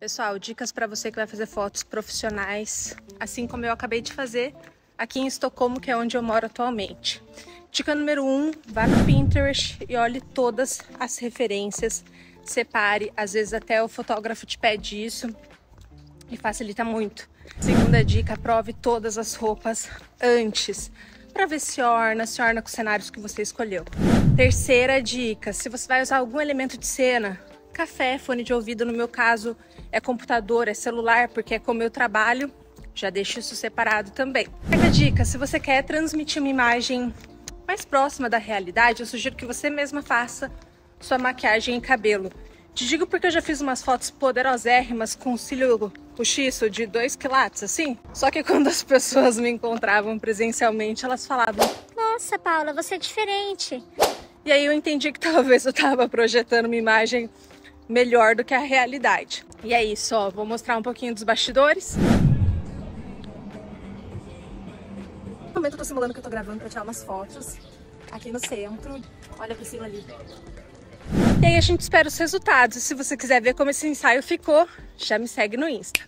Pessoal, dicas para você que vai fazer fotos profissionais, assim como eu acabei de fazer aqui em Estocolmo, que é onde eu moro atualmente. Dica número 1, um, vá no Pinterest e olhe todas as referências, separe, às vezes até o fotógrafo te pede isso e facilita muito. Segunda dica, prove todas as roupas antes, para ver se orna, se orna com os cenários que você escolheu. Terceira dica, se você vai usar algum elemento de cena, café, fone de ouvido, no meu caso é computador, é celular, porque é como eu trabalho, já deixo isso separado também. Quarta dica, se você quer transmitir uma imagem mais próxima da realidade, eu sugiro que você mesma faça sua maquiagem e cabelo. Te digo porque eu já fiz umas fotos poderosérrimas com cílio postiço de 2 quilates, assim. Só que quando as pessoas me encontravam presencialmente, elas falavam: Nossa, Paula, você é diferente. E aí eu entendi que talvez eu tava projetando uma imagem melhor do que a realidade. E é isso, ó, vou mostrar um pouquinho dos bastidores. No momento eu tô simulando que eu tô gravando pra tirar umas fotos aqui no centro. Olha a piscina ali. E aí a gente espera os resultados. Se você quiser ver como esse ensaio ficou, já me segue no Insta.